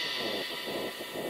ハハハハ。